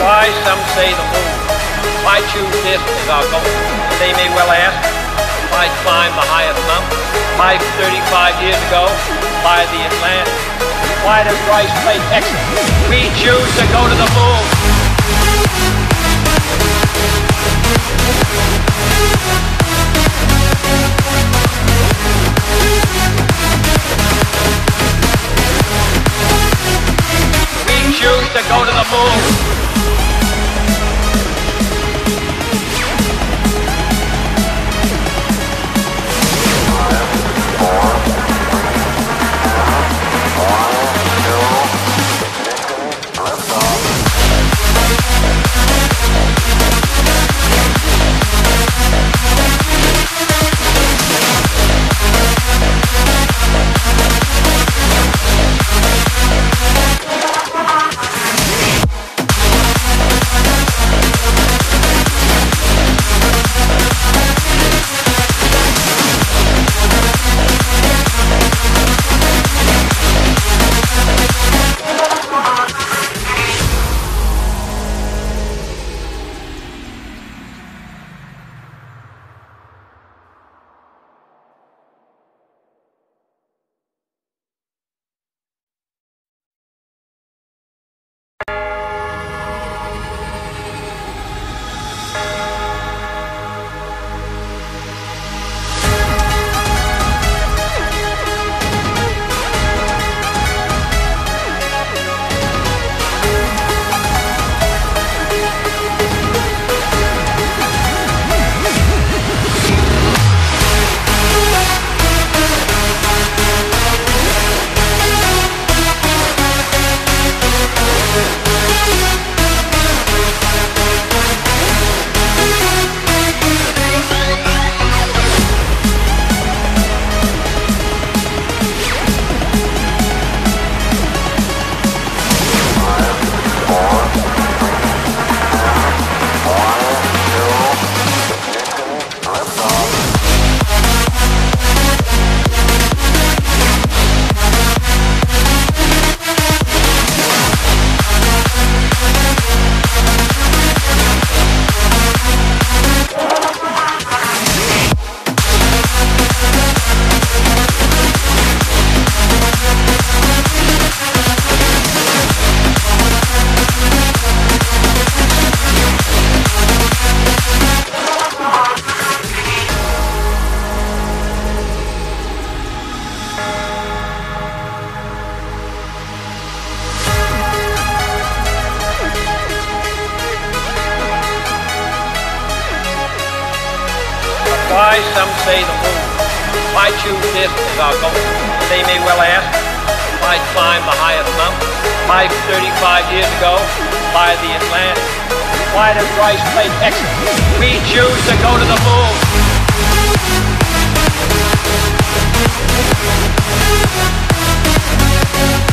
Why some say the moon. Why choose this as our goal? They may well ask, why climb the highest mountain? Why 35 years ago, by the Atlantic? Why does Rice play Texas? We choose to go to the moon. Why some say the moon? Why choose this as our goal? They may well ask, why climb the highest mountain? Why 35 years ago, by the Atlantic? Why does Rice play Texas? We choose to go to the moon. We choose to go